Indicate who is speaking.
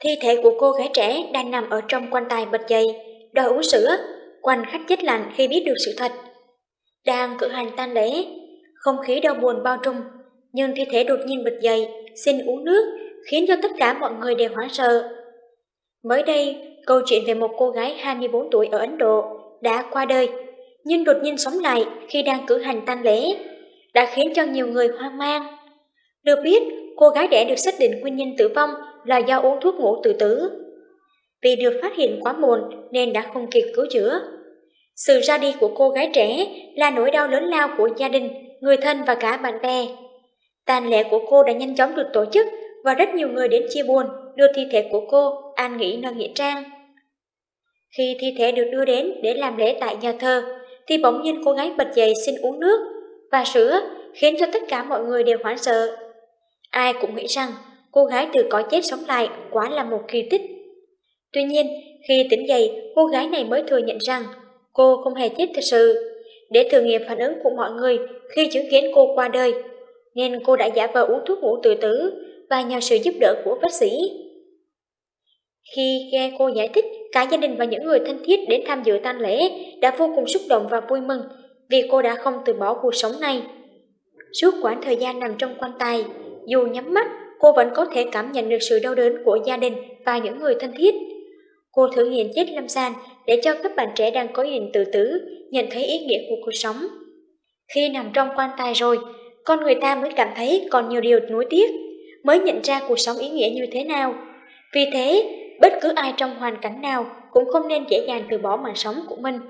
Speaker 1: Thi thể của cô gái trẻ đang nằm ở trong quan tài bật dày đòi uống sữa, quanh khách chết lạnh khi biết được sự thật. Đang cử hành tang lễ, không khí đau buồn bao trùm, nhưng thi thể đột nhiên bật dày xin uống nước, khiến cho tất cả mọi người đều hoảng sợ. Mới đây, câu chuyện về một cô gái 24 tuổi ở Ấn Độ đã qua đời, nhưng đột nhiên sống lại khi đang cử hành tang lễ, đã khiến cho nhiều người hoang mang. Được biết, cô gái đẻ được xác định nguyên nhân tử vong là do uống thuốc ngủ từ tứ. Vì được phát hiện quá muộn nên đã không kịp cứu chữa. Sự ra đi của cô gái trẻ là nỗi đau lớn lao của gia đình, người thân và cả bạn bè. Tàn lễ của cô đã nhanh chóng được tổ chức và rất nhiều người đến chia buồn đưa thi thể của cô an nghỉ nơi nghĩa trang. Khi thi thể được đưa đến để làm lễ tại nhà thờ, thì bỗng nhiên cô gái bật dậy xin uống nước và sữa, khiến cho tất cả mọi người đều hoảng sợ. Ai cũng nghĩ rằng cô gái từ cõi chết sống lại quả là một kỳ tích. Tuy nhiên, khi tỉnh dậy, cô gái này mới thừa nhận rằng cô không hề chết thật sự. Để thử nghiệm phản ứng của mọi người khi chứng kiến cô qua đời, nên cô đã giả vờ uống thuốc ngủ tự tử và nhờ sự giúp đỡ của bác sĩ. Khi nghe cô giải thích, cả gia đình và những người thân thiết đến tham dự tang lễ đã vô cùng xúc động và vui mừng vì cô đã không từ bỏ cuộc sống này. Suốt quãng thời gian nằm trong quan tài, dù nhắm mắt, cô vẫn có thể cảm nhận được sự đau đớn của gia đình và những người thân thiết. Cô thử nghiệm chết lâm sàn để cho các bạn trẻ đang có nhìn tự tử nhận thấy ý nghĩa của cuộc sống. Khi nằm trong quan tài rồi, con người ta mới cảm thấy còn nhiều điều nuối tiếc, mới nhận ra cuộc sống ý nghĩa như thế nào. Vì thế, bất cứ ai trong hoàn cảnh nào cũng không nên dễ dàng từ bỏ mạng sống của mình.